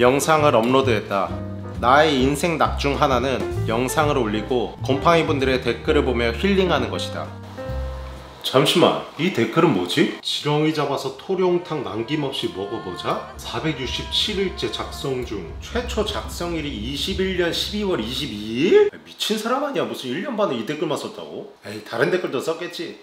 영상을 업로드했다. 나의 인생 낙중 하나는 영상을 올리고 곰팡이 분들의 댓글을 보며 힐링하는 것이다. 잠시만 이 댓글은 뭐지? 지렁이 잡아서 토룡탕 남김없이 먹어보자 467일째 작성 중 최초 작성일이 21년 12월 22일? 미친 사람 아니야 무슨 1년 반에 이 댓글만 썼다고? 에이 다른 댓글도 썼겠지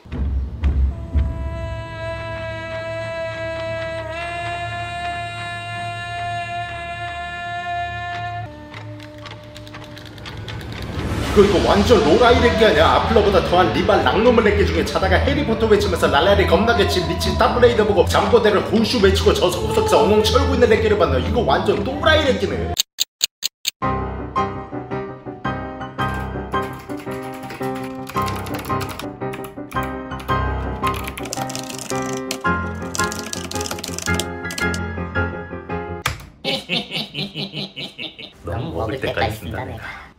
이거 이거 완전 로라이렉기 아니야? 아플러보다 더한 리발 랑놈을 렉기 중에 자다가 해리포터 외치면서 랄랄이 겁나게 친 미친 탑블레이더 보고 잠꼬대를 홀슈 외치고 저 소속에서 엉엉 철고 있는 렉기를 봤나? 이거 완전 또라이렉기네. 너무 먹을 때까지 쓴다 내가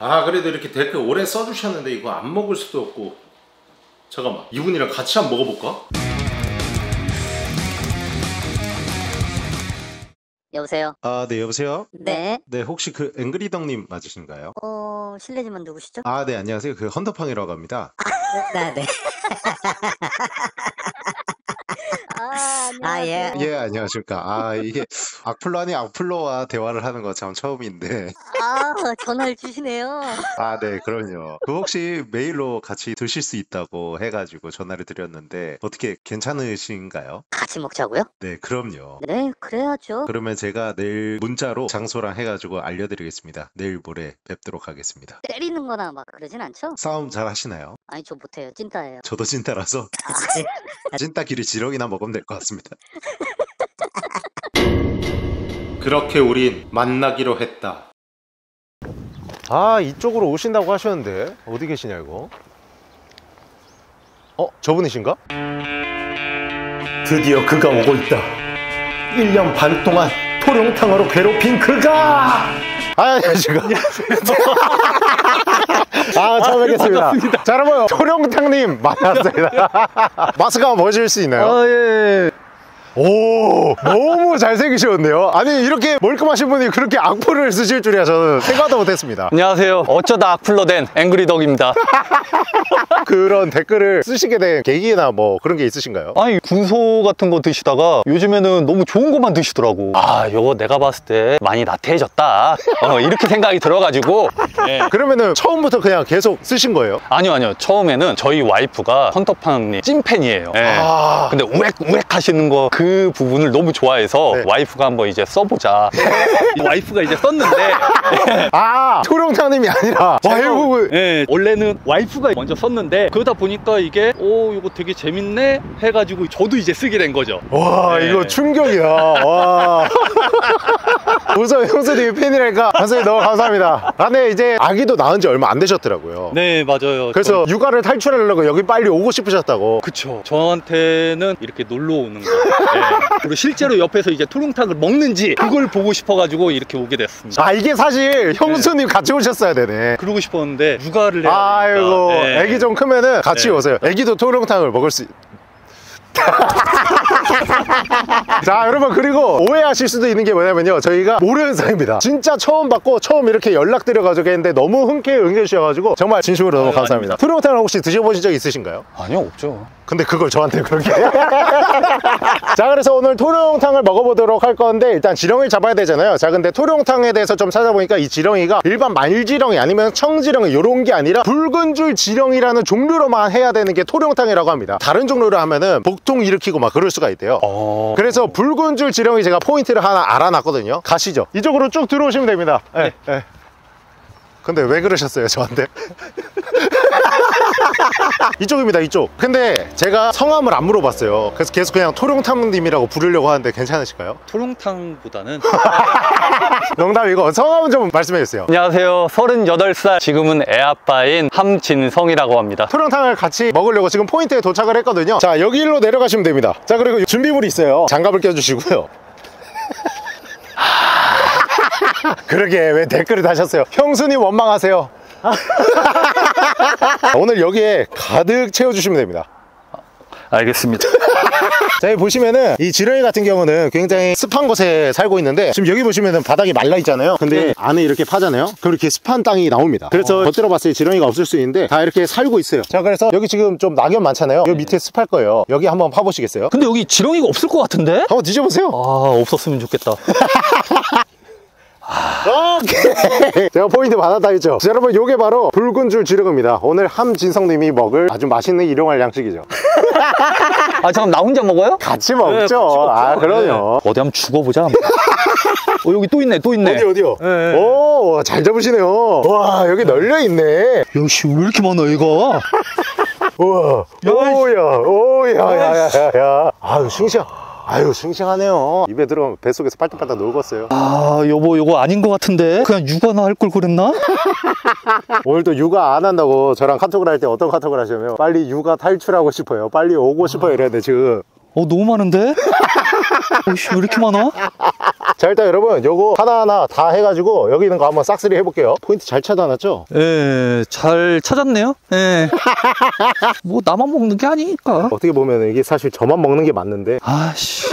아 그래도 이렇게 댓글 오래 써주셨는데 이거 안 먹을 수도 없고 잠깐만 이분이랑 같이 한번 먹어볼까? 여보세요 아 네 여보세요? 네 네 혹시 그 앵그리덩님 맞으신가요? 어, 실례지만 누구시죠? 아 네 안녕하세요 그 헌터팡이라고 합니다 네 네 아, 예. 예 안녕하십니까 아 이게 악플로 아니 악플로와 대화를 하는 거 참 처음인데 아, 전화를 주시네요. 아 네 그럼요 그 혹시 메일로 같이 드실 수 있다고 해가지고 전화를 드렸는데 어떻게 괜찮으신가요? 같이 먹자고요? 네 그럼요 네, 그래야죠. 그러면 제가 내일 문자로 장소랑 해가지고 알려드리겠습니다 내일 모레 뵙도록 하겠습니다 때리는 거나 막 그러진 않죠? 싸움 잘 하시나요? 아니, 저 못해요. 찐따예요. 저도 찐따라서 아, 찐따끼리 지렁이나 먹으면 될 것 같습니다 그렇게 우린 만나기로 했다 아 이쪽으로 오신다고 하셨는데 어디 계시냐 이거 어? 저분이신가? 드디어 그가 오고 있다 1년 반 동안 토룡탕으로 괴롭힌 그가 아 안녕하십니까 아 처음 뵙겠습니다. 자 여러분 토룡탕님 만났습니다. 마스크 한번 보여줄 수 있나요? 아, 예. 오 너무 잘생기셨네요 아니 이렇게 멀끔하신 분이 그렇게 악플을 쓰실 줄이야 저는 생각도 못했습니다 안녕하세요. 어쩌다 악플로 된 앵그리덕입니다. 그런 댓글을 쓰시게 된 계기나 뭐 그런 게 있으신가요? 아니, 군소 같은 거 드시다가 요즘에는 너무 좋은 것만 드시더라고. 아, 요거 내가 봤을 때 많이 나태해졌다. 어, 이렇게 생각이 들어가지고. 예. 그러면은 처음부터 그냥 계속 쓰신 거예요? 아니요, 아니요. 처음에는 저희 와이프가 헌터팡님 찐팬이에요. 예. 아. 근데 우웩, 우웩 하시는 거그 부분을 너무 좋아해서 네. 와이프가 한번 이제 써보자. 와이프가 이제 썼는데. 아 토룡탕님이 아니라 와이프 예, 원래는 와이프가 먼저 썼는데 그러다 보니까 이게 오 이거 되게 재밌네 해가지고 저도 이제 쓰게 된 거죠. 와 네. 이거 충격이야 와 우선 형수님이 팬이라니까 선생님 너무 감사합니다 아 근데 이제 아기도 낳은 지 얼마 안 되셨더라고요 네 맞아요. 그래서 육아를 탈출하려고 여기 빨리 오고 싶으셨다고 그쵸. 저한테는 이렇게 놀러 오는 거. 예. 그리고 실제로 옆에서 이제 토룡탕을 먹는지 그걸 보고 싶어가지고 이렇게 오게 됐습니다. 아 이게 사실 형수님 같이 오셨어야 되네 그러고 싶었는데 육아를 해야 되니까. 아이고 예. 애기 좀 크면은 같이 네. 오세요 애기도 토룡탕을 먹을 수 자 여러분 그리고 오해하실 수도 있는 게 뭐냐면요 저희가 모르는 사이입니다 진짜 처음 받고 처음 이렇게 연락드려가지고 했는데 너무 흔쾌히 응해주셔가지고 정말 진심으로 너무 아유, 감사합니다. 토룡탕을 혹시 드셔보신 적 있으신가요? 아니요 없죠. 근데 그걸 저한테 그렇게 자 그래서 오늘 토룡탕을 먹어보도록 할 건데 일단 지렁이를 잡아야 되잖아요 자 근데 토룡탕에 대해서 좀 찾아보니까 이 지렁이가 일반 말지렁이 아니면 청지렁이 요런 게 아니라 붉은 줄 지렁이라는 종류로만 해야 되는 게 토룡탕이라고 합니다 다른 종류로 하면은 복통 일으키고 막 그럴 수가 있대요 어. 그래서 붉은 줄 지렁이 제가 포인트를 하나 알아놨거든요 가시죠 이쪽으로 쭉 들어오시면 됩니다 네. 네. 근데 왜 그러셨어요 저한테? 이쪽입니다 이쪽. 근데 제가 성함을 안 물어봤어요. 그래서 계속 그냥 토룡탕님이라고 부르려고 하는데 괜찮으실까요? 토룡탕보다는? 농담이고 성함은 좀 말씀해 주세요. 안녕하세요. 38살 지금은 애아빠인 함진성이라고 합니다. 토룡탕을 같이 먹으려고 지금 포인트에 도착을 했거든요. 자 여기로 내려가시면 됩니다. 자 그리고 준비물이 있어요. 장갑을 껴주시고요. 그러게 왜 댓글을 다셨어요? 형수님 원망하세요 오늘 여기에 가득 채워주시면 됩니다 알겠습니다. 자, 여기 보시면은 이 지렁이 같은 경우는 굉장히 습한 곳에 살고 있는데 지금 여기 보시면은 바닥이 말라 있잖아요. 근데 네. 안에 이렇게 파잖아요. 그럼 이렇게 습한 땅이 나옵니다. 그래서 겉으로 봤을 때 지렁이가 없을 수 있는데 다 이렇게 살고 있어요. 자, 그래서 여기 지금 좀 낙엽 많잖아요. 여기 밑에 습할 거예요. 여기 한번 파보시겠어요? 근데 여기 지렁이가 없을 것 같은데? 한번 뒤져보세요. 아 없었으면 좋겠다 오케이. 제가 포인트 받았다 했죠. 자, 여러분, 요게 바로 붉은 줄 지렁입니다. 오늘 함진성님이 먹을 아주 맛있는 일용할 양식이죠. 아 잠깐 나 혼자 먹어요? 같이 네, 먹죠. 같이 먹죠. 아, 그럼요. 어디 한번 죽어보자 어 여기 또 있네 또 있네 어디 어디요? 네. 오, 잘 잡으시네요. 와, 여기 널려 있네. 야씨 왜 이렇게 많아 얘가 우와. 오야, 오야, 야, 야, 야, 야. 아유, 싱싱. 아유, 싱싱하네요. 입에 들어가면 뱃속에서 빨딱빨딱 녹았어요. 아 여보 요거 아닌 것 같은데 그냥 육아나 할 걸 그랬나? 오늘도 육아 안 한다고 저랑 카톡을 할 때 어떤 카톡을 하시냐면 빨리 육아 탈출하고 싶어요. 빨리 오고 싶어요. 이래야 지금. 어 너무 많은데? 어씨 왜 이렇게 많아? 자, 일단 여러분, 요거 하나하나 다 해가지고 여기 있는 거 한번 싹쓸이 해볼게요. 포인트 잘 찾아놨죠? 예, 잘 찾았네요. 예. 뭐 나만 먹는 게 아니니까. 어떻게 보면 이게 사실 저만 먹는 게 맞는데. 아씨.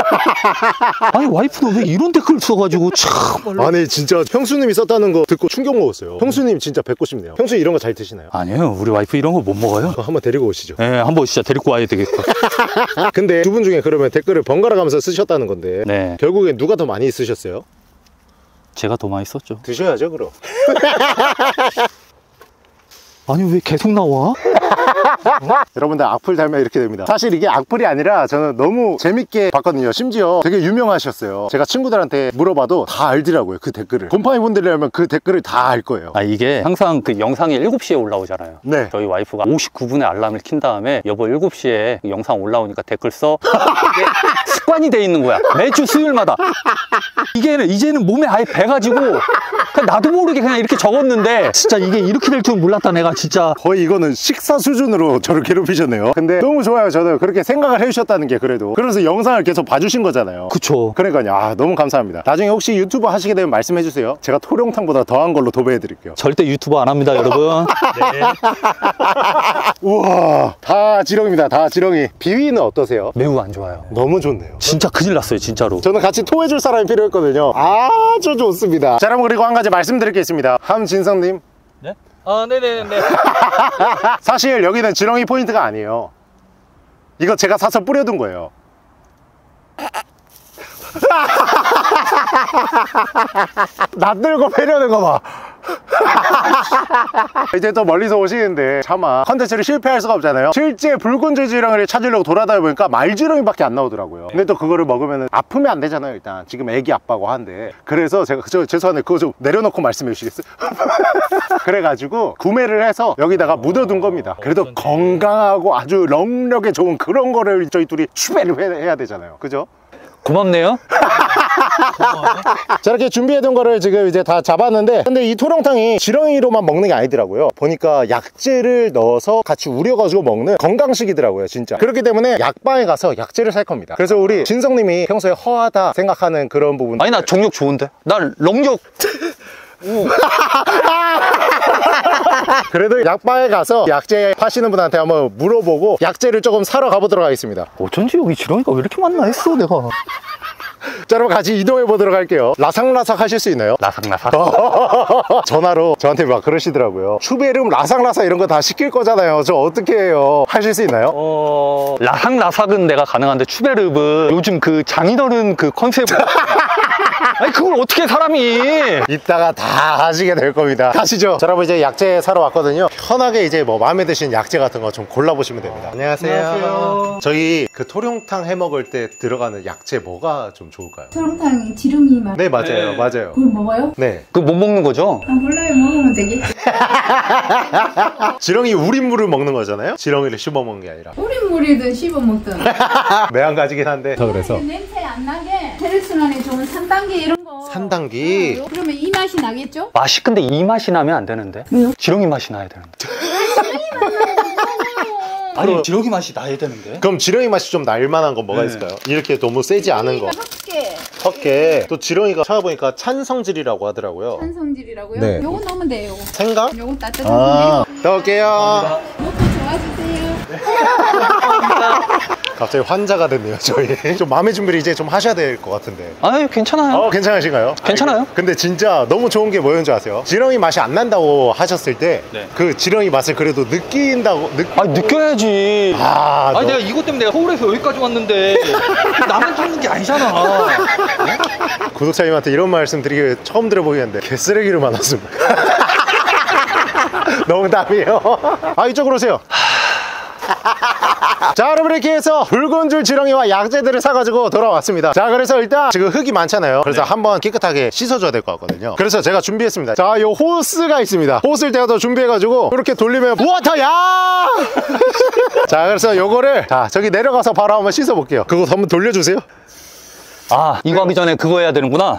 아니 와이프는 왜 이런 댓글 써가지고 참. 아니, 진짜 형수님이 썼다는 거 듣고 충격 먹었어요. 형수님 진짜 뵙고 싶네요. 형수 이런 거 잘 드시나요? 아니에요, 우리 와이프 이런 거 못 먹어요. 그거 한번 데리고 오시죠. 예, 한번 진짜 데리고 와야 되겠다. 근데 두 분 중에 그러면 댓글을 번갈아 가면서 쓰셨다는 건데. 네, 결국엔 누가 더 많이 쓰셨어요? 제가 더 많이 썼죠. 드셔야죠, 그럼. 아니 왜 계속 나와? 여러분들 악플 달면 이렇게 됩니다. 사실 이게 악플이 아니라 저는 너무 재밌게 봤거든요. 심지어 되게 유명하셨어요. 제가 친구들한테 물어봐도 다 알더라고요. 그 댓글을. 곰팡이 분들이라면 그 댓글을 다 알 거예요. 아 이게 항상 그 영상이 7시에 올라오잖아요. 네. 저희 와이프가 59분에 알람을 킨 다음에 여보 7시에 영상 올라오니까 댓글 써. 습관이 돼 있는 거야. 매주 수요일마다. 이게 이제는 몸에 아예 배가지고 나도 모르게 그냥 이렇게 적었는데 진짜 이게 이렇게 될 줄 몰랐다 내가 진짜. 거의 이거는 식사 수준으로 저를 괴롭히셨네요. 근데 너무 좋아요. 저는 그렇게 생각을 해주셨다는 게 그래도. 그래서 영상을 계속 봐주신 거잖아요. 그쵸. 그러니까요. 아, 너무 감사합니다. 나중에 혹시 유튜버 하시게 되면 말씀해 주세요. 제가 토룡탕보다 더한 걸로 도배해 드릴게요. 절대 유튜버 안 합니다 여러분. 우와, 다 지렁입니다. 다 지렁이. 비위는 어떠세요? 매우 안 좋아요. 너무 좋네 요. 진짜 큰일 났어요 진짜로. 저는 같이 토해줄 사람이 필요했거든요. 아주 좋습니다. 자, 여러분, 그리고 한 가지 말씀드릴 게 있습니다. 함진성님. 네? 아 네네네. 사실 여기는 지렁이 포인트가 아니에요. 이거 제가 사서 뿌려둔 거예요. 낫 들고 패려는 거 봐. 이제 또 멀리서 오시는데 차마 컨텐츠를 실패할 수가 없잖아요. 실제 붉은 줄지렁이를 찾으려고 돌아다니다 보니까 말지렁이밖에 안 나오더라고요. 근데 또 그거를 먹으면 아프면 안 되잖아요. 일단 지금 애기 아빠고 한데 그래서 제가 저 죄송한데 그거 좀 내려놓고 말씀해 주시겠어요? 그래가지고 구매를 해서 여기다가 묻어둔 겁니다. 그래도 건강하고 아주 정력에 좋은 그런 거를 저희 둘이 추배를 해- 해야 되잖아요. 그죠? 고맙네요. 자 이렇게 준비해둔 거를 지금 이제 다 잡았는데 근데 이 토룡탕이 지렁이로만 먹는 게 아니더라고요. 보니까 약재를 넣어서 같이 우려가지고 먹는 건강식이더라고요 진짜. 그렇기 때문에 약방에 가서 약재를 살 겁니다. 그래서 우리 진성님이 평소에 허하다 생각하는 그런 부분. 아니 나 정력 좋은데? 나 럭력 그래도 약방에 가서 약재 파시는 분한테 한번 물어보고 약재를 조금 사러 가보도록 하겠습니다. 어쩐지 여기 지렁이가 왜 이렇게 많나 했어 내가. 자 여러분 같이 이동해 보도록 할게요 라삭라삭 하실 수 있나요? 나삭나삭. 전화로 저한테 막 그러시더라고요 추베름 라삭라삭 이런 거 다 시킬 거잖아요 저 어떻게 해요 하실 수 있나요? 어 라삭라삭은 내가 가능한데 추베르브 요즘 그 장인어른 그 컨셉. 아니 그걸 어떻게 사람이? 이따가 다 하시게 될 겁니다 가시죠 자, 여러분 이제 약재 사러 왔거든요 편하게 이제 뭐 마음에 드시는 약재 같은 거 좀 골라보시면 됩니다 안녕하세요. 안녕하세요. 저희 그 토룡탕 해 먹을 때 들어가는 약재 뭐가 좀 좋을까요? 설렁탕 지렁이 맛. 네 맞아요 네. 맞아요 그걸 먹어요? 네그못 먹는 거죠? 아 몰라요 먹으면 되겠지. 지렁이 우린물을 먹는 거잖아요 지렁이를 씹어 먹는 게 아니라 우린 물이든 씹어 먹든. 매한 가지긴 한데 저 그래서 냄새 안 나게 혈액순환에 좋은 산단계 이런 거. 산단기? 어, 그러면 이 맛이 나겠죠? 맛이 근데 이 맛이 나면 안 되는데. 왜요? 지렁이 맛이 나야 되는데. 아니 지렁이 맛이 나야 되는데. 그럼 지렁이 맛이 좀 날만한 건 뭐가 네. 있을까요? 이렇게 너무 세지 않은 거게 섞게 또 지렁이가 찾아보니까 찬성질이라고 하더라고요 산성질이라고요? 네. 요거 넣으면 돼요. 생강? 요거 따뜻한 아 거. 넣을게요 먹고 좋아지세요. 갑자기 환자가 됐네요 저희. 좀 마음의 준비를 이제 좀 하셔야 될 것 같은데. 아유 괜찮아요. 어 괜찮으신가요? 괜찮아요. 아니, 근데 진짜 너무 좋은 게 뭐였는지 아세요? 지렁이 맛이 안 난다고 하셨을 때그 네. 지렁이 맛을 그래도 느낀다고 느... 아니 느껴야지. 아, 아니 너- 내가 이것 때문에 내가 서울에서 여기까지 왔는데 나만 찾는 게 아니잖아. 구독자님한테 이런 말씀 드리기 처음 들어보겠는데 개쓰레기를 만났습니다. 농담이에요? 아 이쪽으로 오세요 자 여러분 이렇게 해서 붉은 줄 지렁이와 약재들을 사가지고 돌아왔습니다. 자 그래서 일단 지금 흙이 많잖아요. 그래서 한번 깨끗하게 씻어줘야 될 것 같거든요. 그래서 제가 준비했습니다. 자 요 호스가 있습니다. 호스를 제가 더 준비해가지고 이렇게 돌리면 워터야! 자 그래서 요거를 자 저기 내려가서 바로 한번 씻어볼게요. 그거 한번 돌려주세요 아 이거 하기 전에 그거 해야 되는구나.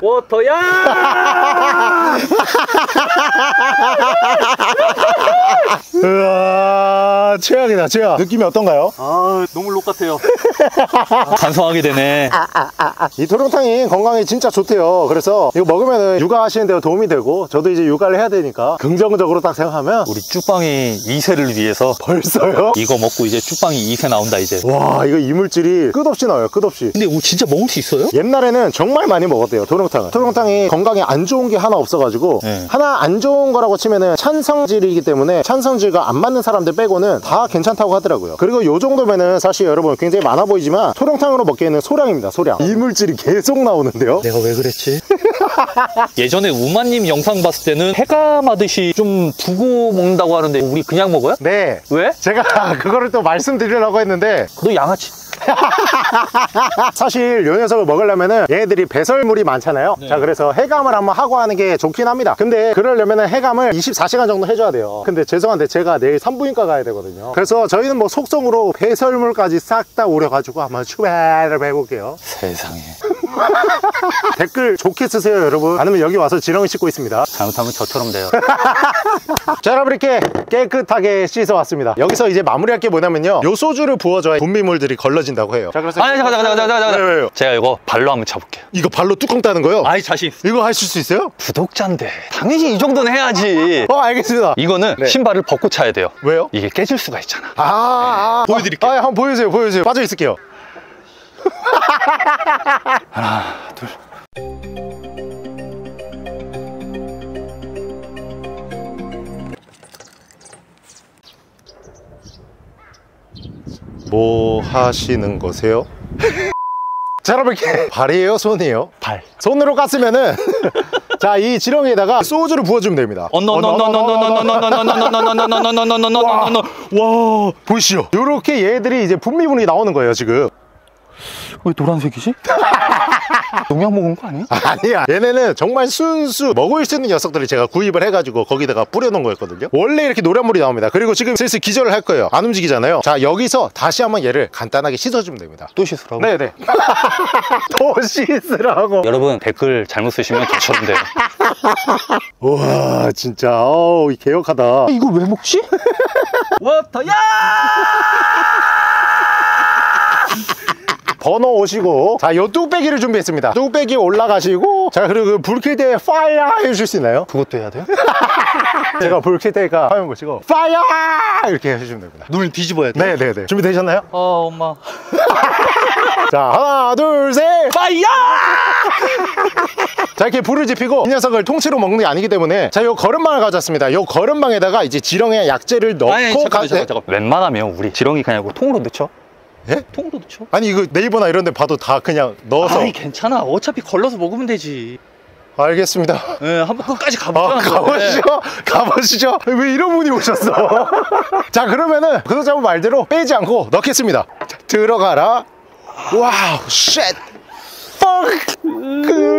으아 최악이다 최악. 느낌이 어떤가요? 아 너무 록 같아요. 반성하게 되네. 이 도롱탕이 건강에 진짜 좋대요. 그래서 이거 먹으면 육아하시는 데 도움이 되고 저도 이제 육아를 해야 되니까 긍정적으로 딱 생각하면 우리 쭈빵이 2세를 위해서 벌써요? 이거 먹고 이제 쭈빵이 2세 나온다 이제. 와 이거 이물질이 끝없이 나와요 끝없이. 근데 이거 진짜 먹을 수 있어요? 옛날에는 정말 많이 먹었대요 도롱탕을 도롱탕이 건강에 안 좋은 게 하나 없어가지고 네. 하나 안 좋은 거라고 치면은 찬성질이기 때문에 찬성질과 안 맞는 사람들 빼고는 다 괜찮다고 하더라고요 그리고 요 정도면은 사실 여러분 굉장히 많아 보이지만 토룡탕으로 먹기에는 소량입니다 소량 이물질이 계속 나오는데요 내가 왜 그랬지? 예전에 우마님 영상 봤을 때는 해감하듯이 좀 두고 먹는다고 하는데 우리 그냥 먹어요? 네 왜? 제가 그거를 또 말씀드리려고 했는데 너 양아치 사실 요 녀석을 먹으려면은 얘네들이 배설물이 많잖아요. 자 그래서 해감을 한번 하고 하는 게 좋긴 합니다. 근데 그러려면은 해감을 24시간 정도 해줘야 돼요. 근데 죄송한데 제가 내일 산부인과 가야 되거든요. 그래서 저희는 뭐 속성으로 배설물까지 싹 다 오려가지고 한번 추배를 해볼게요. 세상에. 댓글 좋게 쓰세요 여러분. 아니면 여기 와서 지렁이 씻고 있습니다. 잘못하면 저처럼 돼요. 자 여러분 이렇게 깨끗하게 씻어왔습니다. 여기서 이제 마무리할 게 뭐냐면요. 요 소주를 부어줘야 분비물들이 걸러 진다고 해요. 자 그래서 아니 잠깐 잠깐 잠깐 잠깐 왜요, 왜요? 제가 이거 발로 한번 쳐볼게요. 이거 발로 뚜껑 따는 거요? 아이 자신 있어. 이거 하실 수 있어요? 구독자인데. 당연히 이 정도는 해야지. 어 알겠습니다. 이거는 네. 신발을 벗고 차야 돼요. 왜요? 이게 깨질 수가 있잖아. 아, 아 보여드릴게요. 아, 한번 보여주세요 보여주세요. 빠져 있을게요. 하나 둘 뭐 하시는 거세요? 자 여러분 이렇게 발이에요 손이에요? 발. 손으로 깠으면은 자 이 지렁이에다가 소주를 부어주면 됩니다 와, 보이시죠? 요렇게 얘들이 이제 분비물이 나오는 거예요 지금 왜 노란색이지? 농약 먹은 거 아니야? 아니야. 얘네는 정말 순수 먹을 수 있는 녀석들을 제가 구입을 해가지고 거기다가 뿌려놓은 거였거든요. 원래 이렇게 노란물이 나옵니다. 그리고 지금 슬슬 기절을 할 거예요. 안 움직이잖아요. 자 여기서 다시 한번 얘를 간단하게 씻어주면 됩니다. 또 씻으라고? 네네. 더 씻으라고. 여러분 댓글 잘못 쓰시면 저처럼 돼요. 우와 진짜. 어우 이 개역하다. 이걸 왜 먹지? 워터야! 번호 오시고 자 요 뚝배기를 준비했습니다 뚝배기 올라가시고 자 그리고 그불켤때 fire 해주실 수 있나요? 그것도 해야 돼요? 제가 불켤 테니까 화면 보시고 fire 이렇게 해주시면 됩니다 눈을 뒤집어야 돼? 네네네 준비되셨나요? 아 엄마 자 하나 둘셋 fire! 자 이렇게 불을 지피고 이 녀석을 통째로 먹는 게 아니기 때문에 자 요 거름망을 가져왔습니다 요 거름망에다가 이제 지렁이 약재를 넣고 아니 잠깐만 가- 잠깐 잠깐 웬만하면 우리 지렁이 그냥 통으로 넣죠? 예? 통으로 넣죠? 아니 이거 네이버나 이런 데 봐도 다 그냥 넣어서 아니 괜찮아 어차피 걸러서 먹으면 되지 알겠습니다 예, 한번 끝까지 아, 가보자 가보시죠. 가보시죠. 왜 이런 분이 오셨어? 자, 그러면은 구독자분 말대로 빼지 않고 넣겠습니다. 자, 들어가라. wow, shit. 펑크.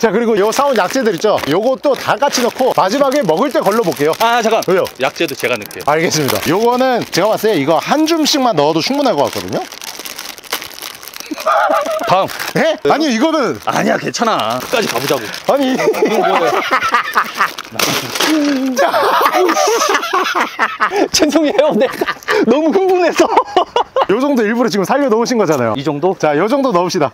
자, 그리고 요 사온 약재들 있죠? 요것도 다 같이 넣고 마지막에 먹을 때 걸러 볼게요. 아 잠깐 왜요? 약재도 제가 넣을게요 알겠습니다. 요거는 제가 봤을 때 이거 한 줌씩만 넣어도 충분할 것 같거든요. 다음 예? 아니, 이거는. 아니야 괜찮아 끝까지 가보자고 아니. 죄송해요 내가 너무 흥분해서 요 정도 일부러 지금 살려 놓으신 거잖아요. 이 정도? 자, 요 정도 넣읍시다.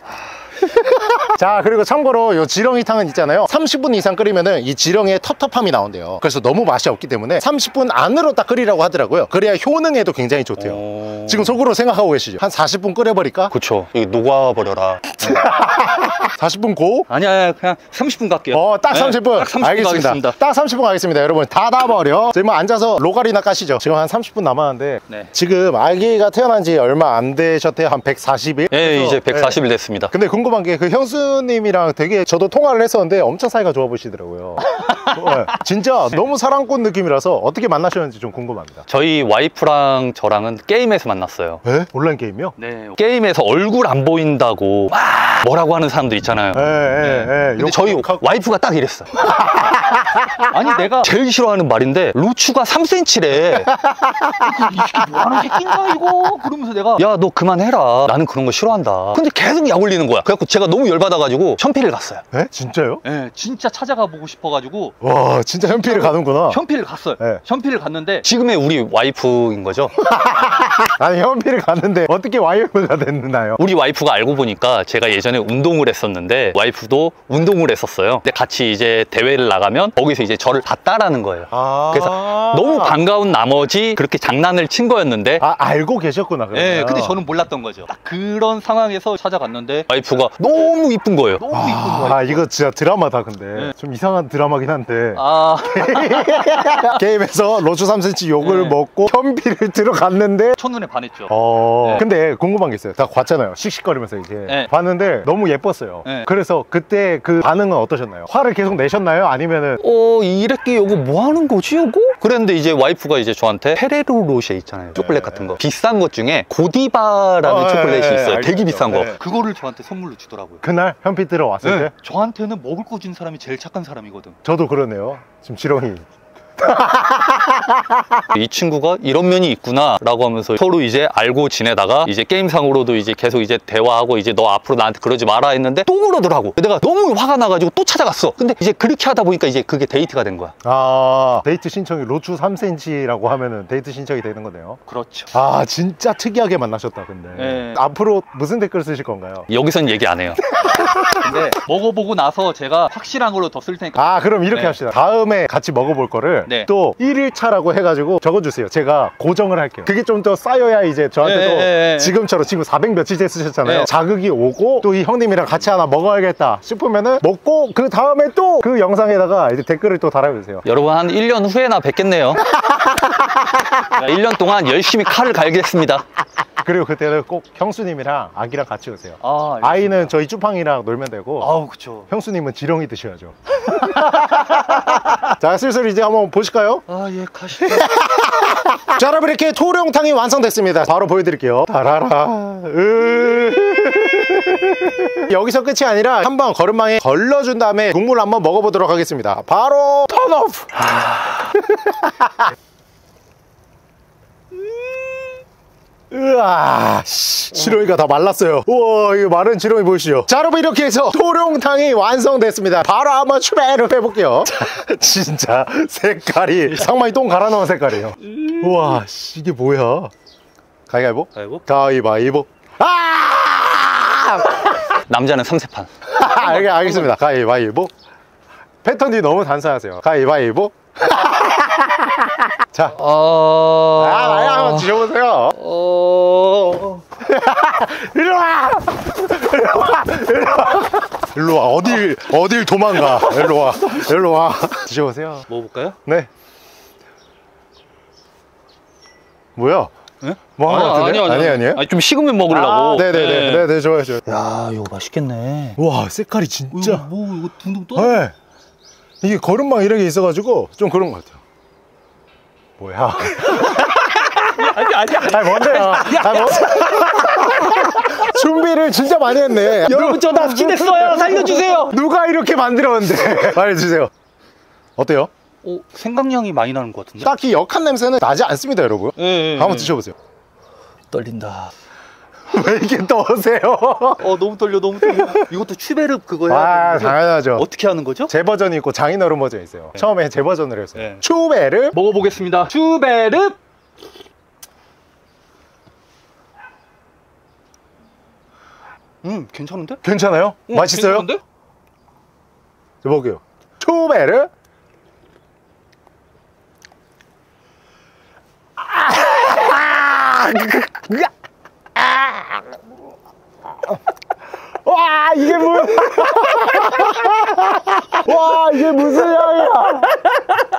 자 그리고 참고로 요 지렁이탕은 있잖아요 30분 이상 끓이면은 이 지렁이의 텁텁함이 나온대요 그래서 너무 맛이 없기 때문에 30분 안으로 딱 끓이라고 하더라고요 그래야 효능에도 굉장히 좋대요 어... 지금 속으로 생각하고 계시죠 한 40분 끓여버릴까? 그쵸. 이게 녹아버려라. 40분 고? 아니야, 그냥 30분 갈게요. 어, 딱 네, 30분. 딱 30분 알겠습니다. 가겠습니다. 딱 30분 가겠습니다. 여러분, 닫아버려. 지금 뭐 앉아서 로가리나 까시죠. 지금 한 30분 남았는데. 네. 지금 아기가 태어난 지 얼마 안 되셨대요. 한 140일? 예, 이제 140일 됐습니다. 근데 궁금한 게 그 형수 님이랑 되게 저도 통화를 했었는데 엄청 사이가 좋아 보시더라고요. 네, 진짜 너무 사랑꾼 느낌이라서 어떻게 만나셨는지 좀 궁금합니다. 저희 와이프랑 저랑은 게임에서 만났어요. 에? 온라인 게임이요? 네. 게임에서 얼굴 안 보인다고 막 뭐라고 하는 사람들 있잖아요. 예, 예, 예. 근데 저희 와이프가 딱 이랬어. 아니 내가 제일 싫어하는 말인데 루추가 3cm래. 이 새끼 뭐하는 새끼인가 이거? 그러면서 내가 야 너 그만해라. 나는 그런 거 싫어한다. 근데 계속 약 올리는 거야. 그래갖고 제가 너무 열받아 가지고 현피를 갔어요. 에? 진짜요? 예, 진짜 찾아가 보고 싶어가지고 와, 진짜 현피를 가는구나. 현피를 갔어요. 네. 현피를 갔는데 지금의 우리 와이프인 거죠. 아니, 현피를 갔는데 어떻게 와이프가 됐나요? 우리 와이프가 알고 보니까 제가 예전에 운동을 했었는데 와이프도 운동을 했었어요. 근데 같이 이제 대회를 나가면 거기서 이제 저를 봤다라는 거예요. 아. 그래서 너무 반가운 나머지 그렇게 장난을 친 거였는데 아, 알고 계셨구나, 그러면. 예, 근데 저는 몰랐던 거죠. 딱 그런 상황에서 찾아갔는데 와이프가 너무 이쁜 거예요. 너무 이쁜 거예요. 아, 이거 진짜 드라마다, 근데. 네. 좀 이상한 드라마긴 한데. 아, 게임에서 로즈 3cm 욕을 네. 먹고 현피를 들어갔는데. 첫눈에 반했죠. 어. 네. 근데 궁금한 게 있어요. 다 봤잖아요. 씩씩거리면서 이제. 네. 봤는데 너무 예뻤어요. 네. 그래서 그때 그 반응은 어떠셨나요? 화를 계속 내셨나요? 아니면은. 어, 이랬기 요거 뭐 하는 거지, 요거? 그랬는데 이제 와이프가 이제 저한테 페레로 로쉐 있잖아요. 초콜릿 같은 거. 비싼 것 중에 고디바라는 어, 초콜릿이 예, 예, 있어요. 알겠죠. 되게 비싼 거. 네. 그거를 저한테 선물로 주더라고요. 그날 현피 들어왔을 때? 저한테는 먹을 거 준 사람이 제일 착한 사람이거든. 저도 그러네요. 지금 지렁이. 이 친구가 이런 면이 있구나 라고 하면서 서로 이제 알고 지내다가 이제 게임상으로도 이제 계속 이제 대화하고 이제 너 앞으로 나한테 그러지 마라 했는데 또 그러더라고 내가 너무 화가 나가지고 또 찾아갔어 근데 이제 그렇게 하다 보니까 이제 그게 데이트가 된 거야 아, 데이트 신청이 고추 3cm라고 하면은 데이트 신청이 되는 거네요. 그렇죠 아, 진짜 특이하게 만나셨다, 근데. 네. 앞으로 무슨 댓글 쓰실 건가요? 여기선 얘기 안 해요 근데 먹어보고 나서 제가 확실한 걸로 더 쓸 테니까 아, 그럼 이렇게 네. 합시다. 다음에 같이 먹어볼 거를 네. 또 1일차라고 해가지고 적어주세요. 제가 고정을 할게요. 그게 좀 더 쌓여야 이제 저한테도 네, 네, 네. 지금처럼 지금 400 며칠째 쓰셨잖아요. 네. 자극이 오고 또 이 형님이랑 같이 하나 먹어야겠다 싶으면은 먹고 그 다음에 또 그 영상에다가 이제 댓글을 또 달아주세요. 여러분 한 1년 후에나 뵙겠네요 1년 동안 열심히 칼을 갈겠습니다 그리고 그때는 꼭 형수님이랑 아기랑 같이 오세요. 아, 아이는 저희 쭈팡이랑 놀면 되고 아우 그쵸 형수님은 지렁이 드셔야죠. 자, 슬슬 이제 한번 보실까요? 아 예 가시죠 자, 여러분 이렇게 토룡탕이 완성됐습니다. 바로 보여드릴게요. 다라라. 으... 여기서 끝이 아니라 한 번 거름망에 걸러준 다음에 국물 한번 먹어보도록 하겠습니다. 바로 턴오프. 으아, 씨, 지렁이가 다 말랐어요. 우와, 이거 마른 지렁이 보이시죠? 자, 여러분 이렇게 해서 토룡탕이 완성됐습니다. 바로 한번 추배를 해볼게요. 자, 진짜 색깔이 상만이 똥 갈아 넣은 색깔이에요. 우와, 씨, 이게 뭐야? 가위바위보? 가위바위보? 가위바위보. 아! 남자는 3세판 알, 알겠습니다. 가위바위보. 패턴이 너무 단순하세요. 가위바위보. 자, 어... 아, 아야 한번 드셔보세요. 어... 이리 와! 이리 와! 이리 와! 일로 와. 어딜, 어딜 도망가. 일로 와. 일로 와. 드셔보세요. 먹어볼까요? 네. 뭐야? 네? 뭐 하나 같은데? 아니, 아니에요? 아니, 좀 식으면 먹으려고. 아, 네네네. 네. 네 네, 좋아요, 좋아요. 야, 이거 맛있겠네. 와, 색깔이 진짜. 뭐, 이거 둥둥 떠? 네. 이게 거름망 이렇게 있어가지고 좀 그런 것 같아요. 뭐야? 아니, 아니, 아니. 아니, 뭔데요? 아니, 뭐... 준비를 진짜 많이 했네. 여러분, 저 납치됐어요. 살려주세요. 누가 이렇게 만들었는데? 빨리 주세요. 어때요? 오, 생강향이 많이 나는 것 같은데? 딱히 역한 냄새는 나지 않습니다, 여러분. 예, 예, 한번 예. 드셔보세요. 떨린다. 왜 이렇게 떠세요? 어, 너무 떨려, 너무 떨려. 이것도 추베르 그거 해야 아? 당연하죠. 어떻게 하는 거죠? 제 버전이 있고 장인어른 버전이 있어요. 처음에 제 버전으로 했어요. 네. 추베르 먹어보겠습니다. 추베르. 음 괜찮은데? 괜찮아요? 어, 맛있어요? 괜찮은데? 저 볼게요. 초베르. 와 이게 뭐? 와 이게 무슨 향이야?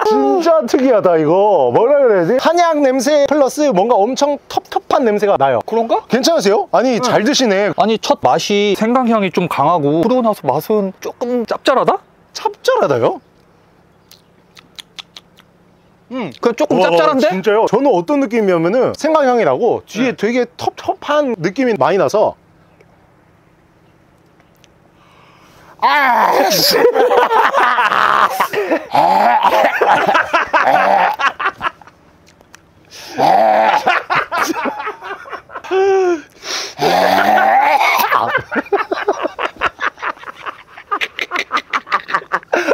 진짜 특이하다 이거. 뭐라 그래야지? 한약 냄새 플러스 뭔가 엄청 텁텁한 냄새가 나요. 그런가? 괜찮으세요? 아니 잘 드시네. 아니 첫 맛이 생강향이 좀 강하고 그러고 나서 맛은 조금 짭짤하다? 짭짤하다요? 음, 그 조금 와, 짭짤한데? 진짜요? 저는 어떤 느낌이냐면은 생강향이 나고 뒤에 네. 되게 텁텁한 느낌이 많이 나서 아, 씨.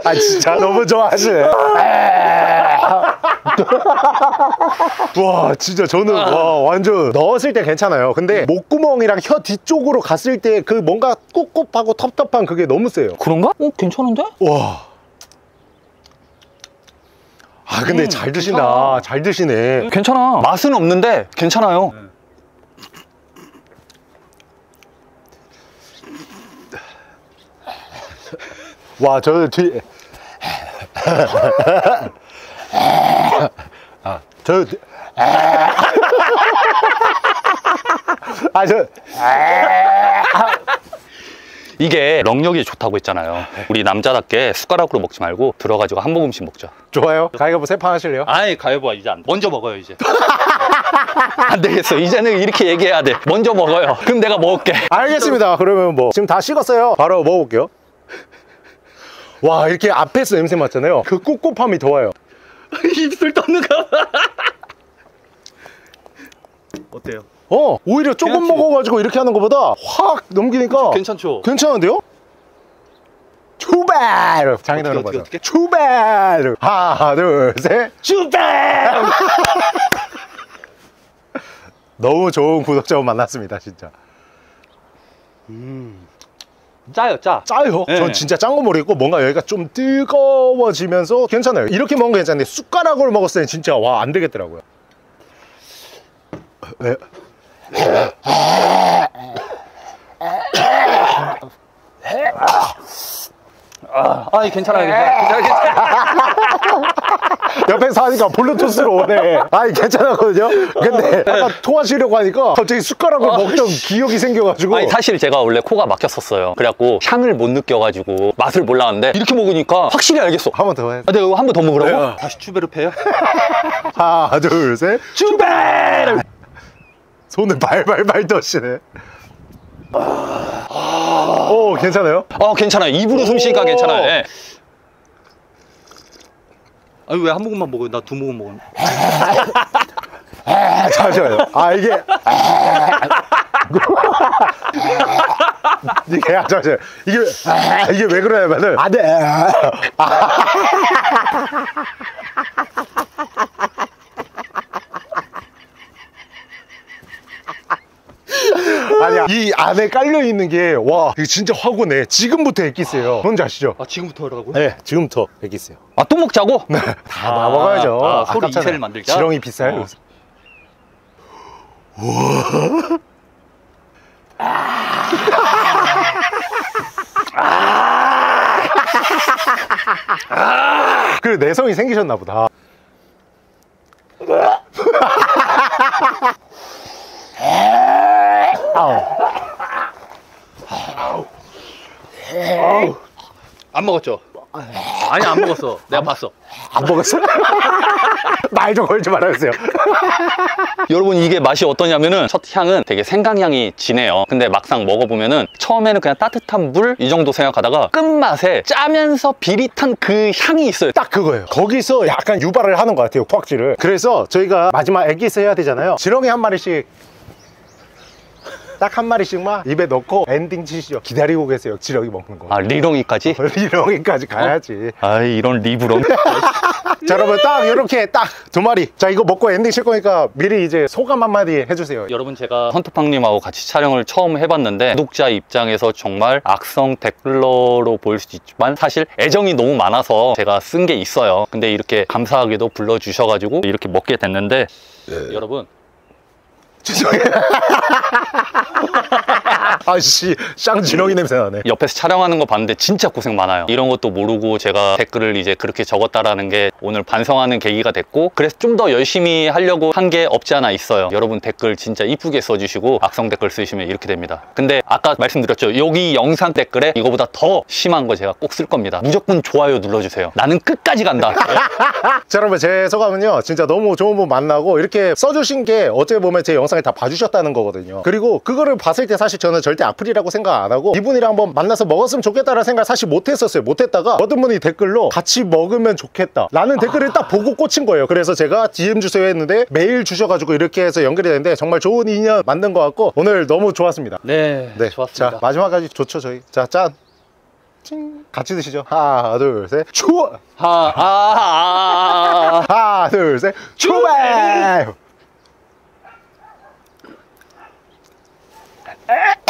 아 진짜 너무 좋아하시네. 와 진짜 저는 와 완전 넣었을 때 괜찮아요 근데 목구멍이랑 혀 뒤쪽으로 갔을 때 그 뭔가 꿉꿉하고 텁텁한 그게 너무 세요 그런가? 어, 괜찮은데? 와. 아 근데 음, 잘 드신다 괜찮아. 잘 드시네 괜찮아. 맛은 없는데 괜찮아요. 와저 뒤... 아 저 아 저 이게 럭력이 좋다고 했잖아요. 우리 남자답게 숟가락으로 먹지 말고 들어가지고 한 모금씩 먹자. 좋아요 가위바위보 세판 하실래요? 아이 가위바위보 이제 안 먼저 먹어요 이제. 안 되겠어. 이제는 이렇게 얘기해야 돼. 먼저 먹어요. 그럼 내가 먹을게. 알겠습니다. 그러면 뭐 지금 다 식었어요. 바로 먹어볼게요. 와 이렇게 앞에서 냄새 맡잖아요. 그 꿉꿉함이 더워요. 입술 떠는가 봐. 어때요? 어 오히려 조금 괜찮지? 먹어가지고 이렇게 하는 것보다 확 넘기니까 괜찮죠? 괜찮은데요? 추베르 장인어른 버전 어떻게? 추베르 하나 둘셋 추베르 너무 좋은 구독자분 만났습니다 진짜 짜요 짜. 짜요 네. 전 진짜 짠 거 모르겠고 뭔가 여기가 좀 뜨거워지면서 괜찮아요 이렇게 먹으면 괜찮은데 숟가락으로 먹었을 때 진짜 와 안 되겠더라고요 왜? 아, 아 괜찮아요 괜찮아요. 괜찮아요. 옆에서 하니까 블루투스로 오네 아니 괜찮았거든요 근데 아까 통화하시려고 하니까 갑자기 숟가락을 먹던 기억이 생겨가지고 아니 사실 제가 원래 코가 막혔었어요. 그래갖고 향을 못 느껴가지고 맛을 몰랐는데 이렇게 먹으니까 확실히 알겠어. 한 번 더 해. 아, 내가 이거 한번 더 먹으라고? 네. 다시 추베르페요? 하나 둘 셋 추베르 손을 발발발 떠시네 오 괜찮아요? 어 괜찮아요. 입으로 숨 쉬니까 오. 괜찮아요. 예. 아니 왜 한 모금만 먹어요? 나 두 모금 먹었네. 아, 잠시만요. 아, 이게. 이게, 아, 잠시만요. 이게, 아, 이게 왜 그러냐면은. 아, 네. 아니야. 이 안에 깔려있는 게, 와, 이게 진짜 화고네. 지금부터 액기스예요. 뭔지 아시죠? 아 지금부터 하라고? 네, 지금부터 액기스요. 아 또 먹자고? 다 먹어야죠. 아, 소리. 이세를 만들자? 지렁이 비싸요. 어. 그 내성이 생기셨나 보다. 안 먹었죠? 아니 안 먹었어. 내가 봤어. 안 먹었어? 말 좀 걸지 말아주세요. 여러분 이게 맛이 어떠냐면은 첫 향은 되게 생강향이 진해요. 근데 막상 먹어보면은 처음에는 그냥 따뜻한 물 이 정도 생각하다가 끝맛에 짜면서 비릿한 그 향이 있어요. 딱 그거예요. 거기서 약간 유발을 하는 것 같아요, 꽉지를. 그래서 저희가 마지막 애기스 해야 되잖아요. 지렁이 한 마리씩. 딱 한 마리씩만 입에 넣고 엔딩 치시죠. 기다리고 계세요, 지렁이 먹는 거. 아 리렁이까지? 지렁이까지 가야지. 아 이런 리브렁. 자 여러분 딱 이렇게 딱 두 마리 자 이거 먹고 엔딩 칠 거니까 미리 이제 소감 한마디 해주세요 여러분 제가 헌터팡님하고 같이 촬영을 처음 해봤는데 구독자 입장에서 정말 악성 댓글러로 보일 수 있지만 사실 애정이 너무 많아서 제가 쓴 게 있어요 근데 이렇게 감사하게도 불러주셔가지고 이렇게 먹게 됐는데 여러분 죄송해요. 아씨 쌍진홍이 냄새 나네. 옆에서 촬영하는 거 봤는데 진짜 고생 많아요. 이런 것도 모르고 제가 댓글을 이제 그렇게 적었다라는 게 오늘 반성하는 계기가 됐고 그래서 좀 더 열심히 하려고 한 게 없지 않아 있어요. 여러분 댓글 진짜 이쁘게 써주시고 악성 댓글 쓰시면 이렇게 됩니다. 근데 아까 말씀드렸죠. 여기 영상 댓글에 이거보다 더 심한 거 제가 꼭 쓸 겁니다. 무조건 좋아요 눌러주세요. 나는 끝까지 간다. 자 여러분 제 소감은요. 진짜 너무 좋은 분 만나고 이렇게 써주신 게 어떻게 보면 제 영상 을 다 봐주셨다는 거거든요. 그리고 그거를 봤을 때 사실 저는 절대 악플이라고 생각 안 하고 이분이랑 한번 만나서 먹었으면 좋겠다는 생각 사실 못했었어요. 못했다가 어떤 분이 댓글로 같이 먹으면 좋겠다. 라는 댓글을 딱 보고 꽂힌 거예요. 그래서 제가 DM 주세요 했는데 메일 주셔가지고 이렇게 해서 연결이 됐는데 정말 좋은 인연 만든 것 같고 오늘 너무 좋았습니다. 네, 네 좋았습니다. 자 마지막까지 좋죠 저희? 자짠. 같이 드시죠. 하나 둘셋. 추워 하, 아, 아, 아. 하나 둘셋 출발